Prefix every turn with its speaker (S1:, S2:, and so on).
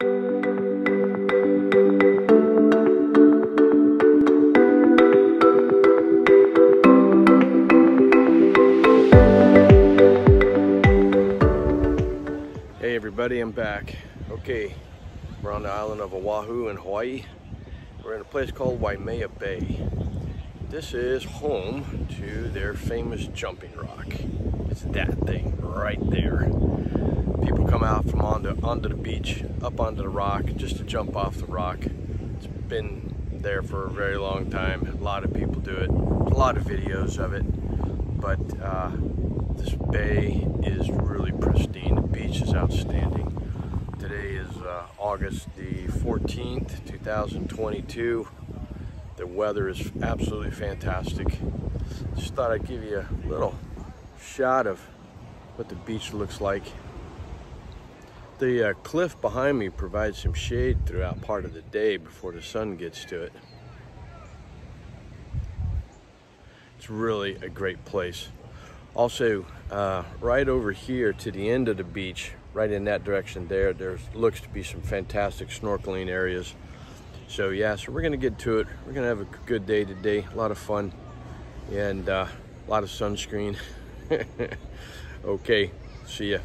S1: Hey everybody, I'm back. Okay, we're on the island of Oahu in Hawaii. We're in a place called Waimea Bay. This is home to their famous jumping rock. It's that thing right there. People come out from onto, onto the beach, up onto the rock, just to jump off the rock. It's been there for a very long time. A lot of people do it. A lot of videos of it. But uh, this bay is really pristine. The beach is outstanding. Today is uh, August the 14th, 2022. The weather is absolutely fantastic. Just thought I'd give you a little shot of what the beach looks like. The uh, cliff behind me provides some shade throughout part of the day before the sun gets to it. It's really a great place. Also, uh, right over here to the end of the beach, right in that direction there, there looks to be some fantastic snorkeling areas. So yeah, so we're gonna get to it. We're gonna have a good day today, a lot of fun, and uh, a lot of sunscreen. okay, see ya.